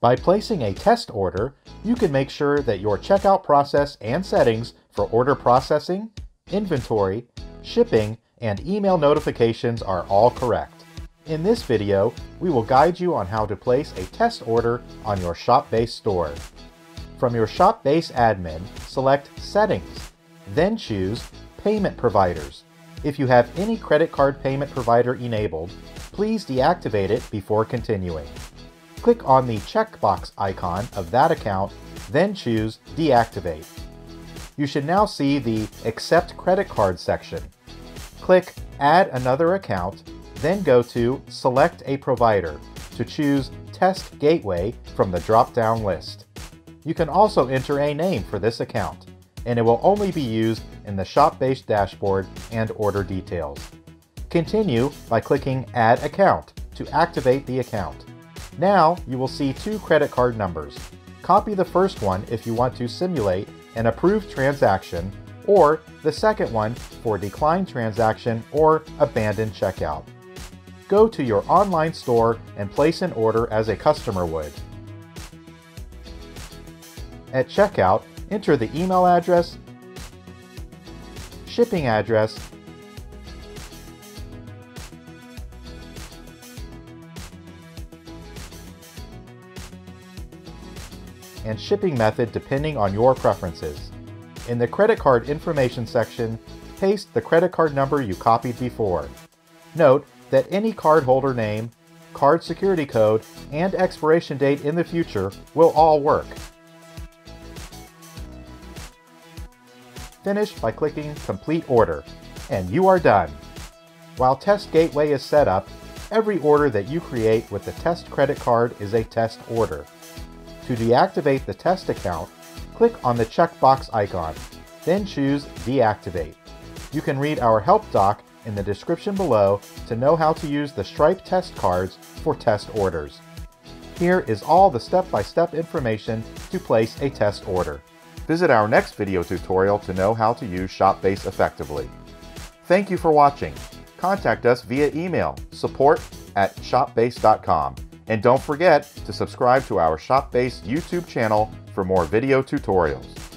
By placing a test order, you can make sure that your checkout process and settings for order processing, inventory, shipping, and email notifications are all correct. In this video, we will guide you on how to place a test order on your ShopBase store. From your ShopBase admin, select Settings, then choose Payment Providers. If you have any credit card payment provider enabled, please deactivate it before continuing. Click on the checkbox icon of that account, then choose Deactivate. You should now see the Accept Credit Card section. Click Add Another Account, then go to Select a Provider to choose Test Gateway from the drop-down list. You can also enter a name for this account, and it will only be used in the ShopBase dashboard and order details. Continue by clicking Add Account to activate the account. Now you will see two credit card numbers. Copy the first one if you want to simulate an approved transaction, or the second one for declined transaction or abandoned checkout. Go to your online store and place an order as a customer would. At checkout, enter the email address, shipping address, and shipping method depending on your preferences. In the credit card information section, paste the credit card number you copied before. Note that any cardholder name, card security code, and expiration date in the future will all work. Finish by clicking Complete Order, and you are done. While Test Gateway is set up, every order that you create with the test credit card is a test order. To deactivate the test account, click on the checkbox icon, then choose Deactivate. You can read our help doc in the description below to know how to use the Stripe test cards for test orders. Here is all the step-by-step -step information to place a test order. Visit our next video tutorial to know how to use ShopBase effectively. Thank you for watching. Contact us via email, support at shopbase.com. And don't forget to subscribe to our ShopBase YouTube channel for more video tutorials.